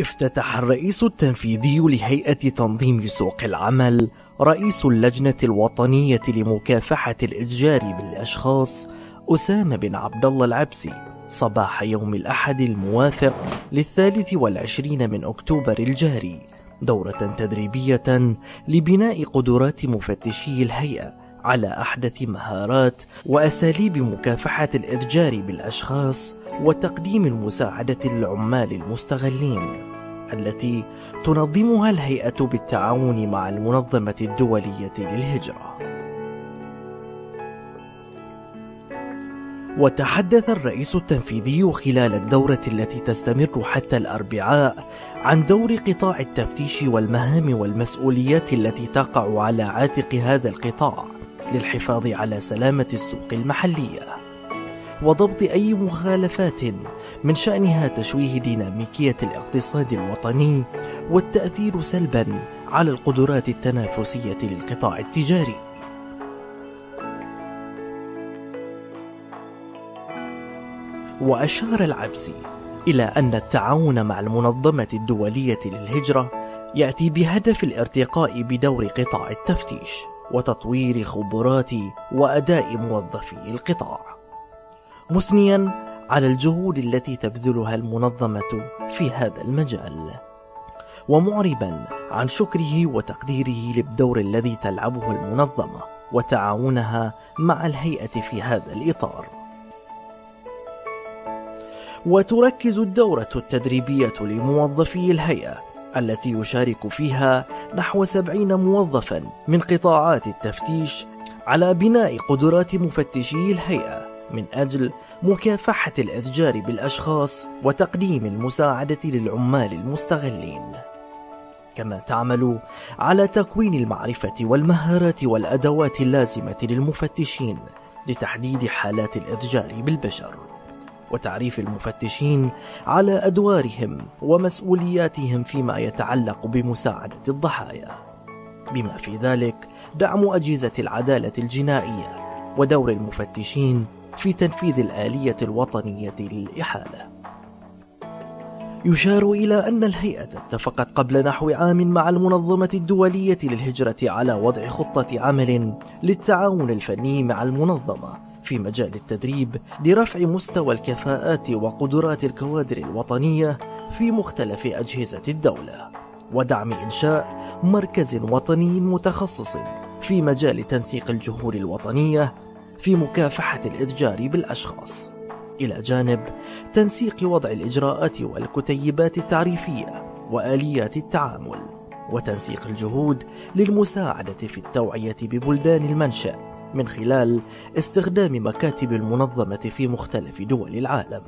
افتتح الرئيس التنفيذي لهيئة تنظيم سوق العمل رئيس اللجنة الوطنية لمكافحة الإتجار بالأشخاص أسامة بن عبد الله العبسي. صباح يوم الأحد الموافق للثالث والعشرين من أكتوبر الجاري. دورة تدريبية لبناء قدرات مفتشي الهيئة على أحدث مهارات وأساليب مكافحة الإتجار بالأشخاص وتقديم المساعدة للعمال المستغلين. التي تنظمها الهيئة بالتعاون مع المنظمة الدولية للهجرة. وتحدث الرئيس التنفيذي خلال الدورة التي تستمر حتى الأربعاء عن دور قطاع التفتيش والمهام والمسؤوليات التي تقع على عاتق هذا القطاع للحفاظ على سلامة السوق المحلية وضبط أي مخالفات من شأنها تشويه ديناميكية الاقتصاد الوطني والتأثير سلبا على القدرات التنافسية للقطاع التجاري. وأشار العبسي إلى أن التعاون مع المنظمة الدولية للهجرة يأتي بهدف الارتقاء بدور قطاع التفتيش وتطوير خبرات وأداء موظفي القطاع. مثنيا على الجهود التي تبذلها المنظمة في هذا المجال. ومعربا عن شكره وتقديره للدور الذي تلعبه المنظمة وتعاونها مع الهيئة في هذا الإطار. وتركز الدورة التدريبية لموظفي الهيئة التي يشارك فيها نحو سبعين موظفا من قطاعات التفتيش على بناء قدرات مفتشي الهيئة. من أجل مكافحة الإتجار بالأشخاص وتقديم المساعدة للعمال المستغلين. كما تعمل على تكوين المعرفة والمهارات والأدوات اللازمة للمفتشين لتحديد حالات الإتجار بالبشر. وتعريف المفتشين على أدوارهم ومسؤولياتهم فيما يتعلق بمساعدة الضحايا. بما في ذلك دعم أجهزة العدالة الجنائية ودور المفتشين في تنفيذ الآلية الوطنية للإحالة. يشار إلى أن الهيئة اتفقت قبل نحو عام مع المنظمة الدولية للهجرة على وضع خطة عمل للتعاون الفني مع المنظمة في مجال التدريب لرفع مستوى الكفاءات وقدرات الكوادر الوطنية في مختلف أجهزة الدولة ودعم إنشاء مركز وطني متخصص في مجال تنسيق الجهود الوطنية في مكافحة الإتجار بالأشخاص. إلى جانب تنسيق وضع الإجراءات والكتيبات التعريفية وآليات التعامل وتنسيق الجهود للمساعدة في التوعية ببلدان المنشأ من خلال استخدام مكاتب المنظمة في مختلف دول العالم.